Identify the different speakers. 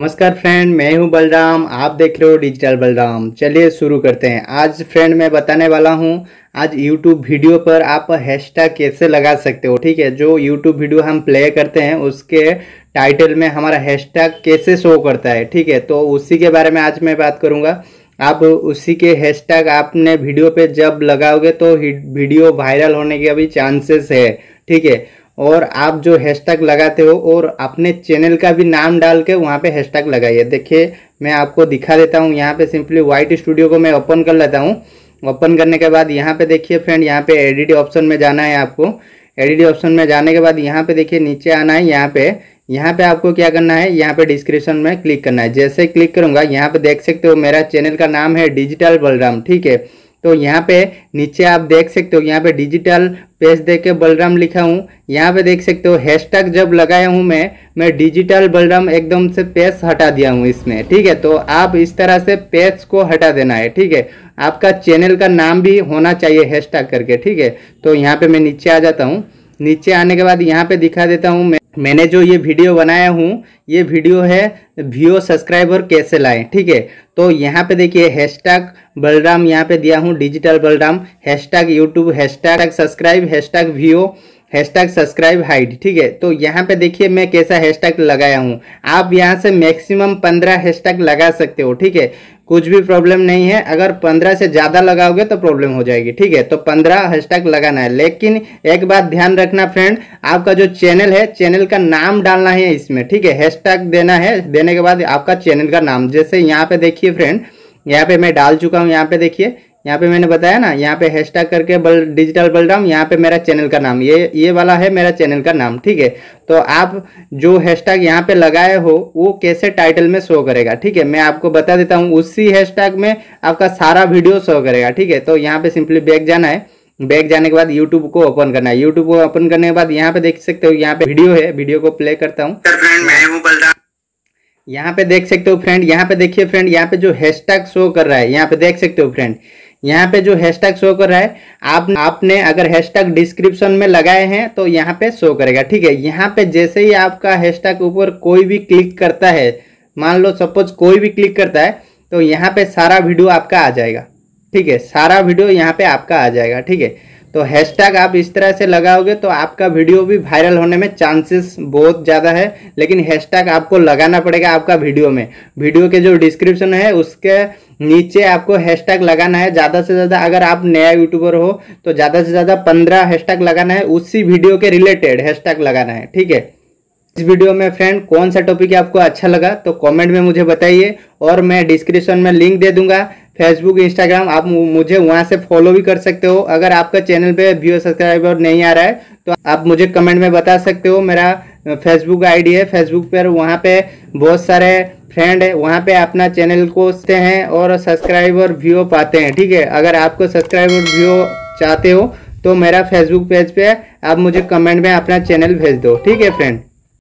Speaker 1: नमस्कार फ्रेंड, मैं हूँ बलराम। आप देख रहे हो डिजिटल बलराम। चलिए शुरू करते हैं। आज फ्रेंड, मैं बताने वाला हूँ, आज यूट्यूब वीडियो पर आप हैशटैग कैसे लगा सकते हो, ठीक है? जो यूट्यूब वीडियो हम प्ले करते हैं, उसके टाइटल में हमारा हैशटैग कैसे शो करता है, ठीक है? तो उसी के बारे में आज मैं बात करूँगा। आप उसी के हैशटैग आपने वीडियो पे जब लगाओगे तो वीडियो वायरल होने के अभी चांसेस है, ठीक है? और आप जो हैशटैग लगाते हो और अपने चैनल का भी नाम डाल के वहाँ पे हैशटैग लगाइए। देखिए, मैं आपको दिखा देता हूँ, यहाँ पे सिंपली वाइट स्टूडियो को मैं ओपन कर लेता हूँ। ओपन करने के बाद यहाँ पे देखिए फ्रेंड यहाँ पे एडिट ऑप्शन में जाना है आपको। एडिट ऑप्शन में जाने के बाद यहाँ पे देखिए नीचे आना है, यहाँ पे। यहाँ पे आपको क्या करना है, यहाँ पे डिस्क्रिप्शन में क्लिक करना है। जैसे क्लिक करूँगा, यहाँ पे देख सकते हो मेरा चैनल का नाम है डिजिटल बलराम ठीक है? तो यहाँ पे नीचे आप देख सकते हो, यहाँ पे डिजिटल पेज देख के बलराम लिखा हूँ। यहाँ पे देख सकते हो हैशटैग जब लगाया हूँ मैं मैं डिजिटल बलराम एकदम से पेज हटा दिया हूँ इसमें, ठीक है? तो आप इस तरह से पेज को हटा देना है, ठीक है? आपका चैनल का नाम भी होना चाहिए हैशटैग करके, ठीक है? तो यहाँ पे मैं नीचे आ जाता हूँ। नीचे आने के बाद यहाँ पे दिखा देता हूँ मैं मैंने जो ये वीडियो बनाया हूँ, ये वीडियो है व्यू सब्सक्राइबर कैसे लाएँ, ठीक है? तो यहाँ पे देखिए हैशटैग बलराम यहाँ पे दिया हूँ digital Balram hashtag YouTube hashtag subscribe hashtag view hashtag subscribe hide ठीक है? तो यहाँ पे देखिए मैं कैसा हैशटैग लगाया हूँ। आप यहाँ से मैक्सिमम पंद्रह हैशटैग लगा सकते हो, ठीक है? कुछ भी प्रॉब्लम नहीं है। अगर पंद्रह से ज़्यादा लगाओगे तो प्रॉब्लम हो जाएगी, ठीक है? तो पंद्रह हैशटैग लगाना है। लेकिन एक बात ध्यान रखना फ्रेंड आपका जो चैनल है चैनल का नाम डालना है इसमें, ठीक है? हैशटैग देना है। देने के बाद आपका चैनल का नाम। जैसे यहाँ पे देखिए फ्रेंड यहाँ पे मैं डाल चुका हूँ। यहाँ पे देखिए यहाँ पे मैंने बताया ना यहाँ पे हैशटैग करके बल डिजिटल बलराम यहाँ पे मेरा चैनल का नाम ये ये वाला है मेरा चैनल का नाम ठीक है तो आप जो हैशटैग यहाँ पे लगाए हो वो कैसे टाइटल में शो करेगा ठीक है मैं आपको बता देता हूँ उसी हैशटैग में आपका सारा वीडियो शो करेगा ठीक है तो यहाँ पे सिंपली बैग जाना है बैग जाने के बाद यूट्यूब को ओपन करना है यूट्यूब को ओपन करने के बाद यहाँ पे देख सकते हो यहाँ पे वीडियो है वीडियो को प्ले करता हूँ यहाँ पे देख सकते हो फ्रेंड यहाँ पे देखिए फ्रेंड यहाँ पे जो हैशटैग शो कर रहा है यहाँ पे देख सकते हो फ्रेंड यहाँ पे जो हैशटैग शो कर रहा है आप आपने अगर हैशटैग डिस्क्रिप्शन में लगाए हैं तो यहाँ पे शो करेगा, ठीक है? यहाँ पे जैसे ही आपका हैशटैग ऊपर कोई भी क्लिक करता है, मान लो सपोज़ कोई भी क्लिक करता है तो यहाँ पे सारा वीडियो आपका आ जाएगा, ठीक है? सारा वीडियो यहाँ पे आपका आ जाएगा, ठीक है? तो हैशटैग आप इस तरह से लगाओगे तो आपका वीडियो भी वायरल होने में चांसेस बहुत ज़्यादा है, लेकिन हैशटैग आपको लगाना पड़ेगा आपका वीडियो में। वीडियो के जो डिस्क्रिप्शन है, उसके नीचे आपको हैशटैग लगाना है। ज़्यादा से ज़्यादा अगर आप नया यूट्यूबर हो तो ज़्यादा से ज़्यादा पंद्रह हैशटैग लगाना है। उसी वीडियो के रिलेटेड हैशटैग लगाना है, ठीक है? इस वीडियो में फ्रेंड कौन सा टॉपिक आपको अच्छा लगा तो कमेंट में मुझे बताइए और मैं डिस्क्रिप्शन में लिंक दे दूँगा। फेसबुक इंस्टाग्राम आप मुझे वहाँ से फॉलो भी कर सकते हो। अगर आपका चैनल पे व्यू सब्सक्राइबर नहीं आ रहा है तो आप मुझे कमेंट में बता सकते हो। मेरा फेसबुक आईडी है। फेसबुक पर वहाँ पे बहुत सारे फ्रेंड है। वहाँ पे अपना चैनल को हैं और सब्सक्राइबर व्यू पाते हैं, ठीक है? अगर आपको सब्सक्राइबर व्यू चाहते हो तो मेरा फेसबुक पेज पे आप मुझे कमेंट में अपना चैनल भेज दो, ठीक है फ्रेंड